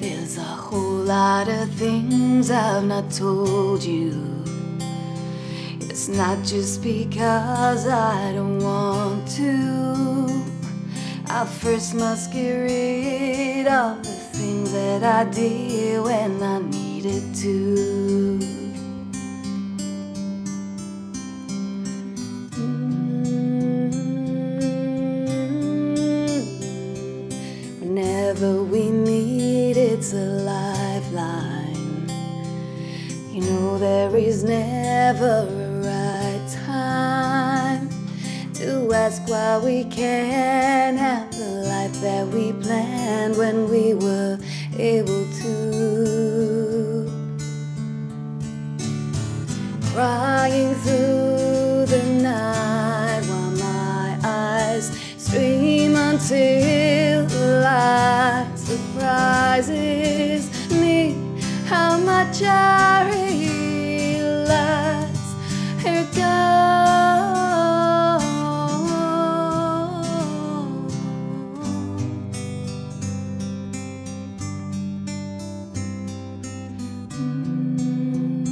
There's a whole lot of things I've not told you. It's not just because I don't want to. I first must get rid of the things that I did when I needed to. Mm. Whenever we it's a lifeline. You know, there is never a right time to ask why we can't have the life that we planned when we were able to. Crying through the night while my eyes stream until light surprises me how much I realize here goes. Mm.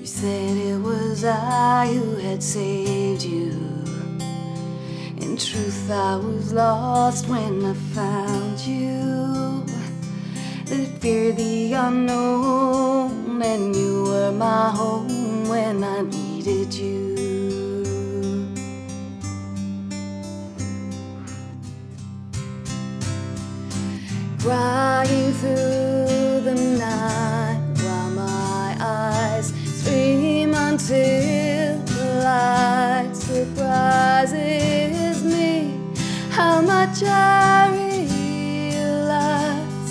You said it was I who had saved you. In truth, I was lost when I found you. The fear, the unknown, and you were my home when I needed you. Crying through how much I realize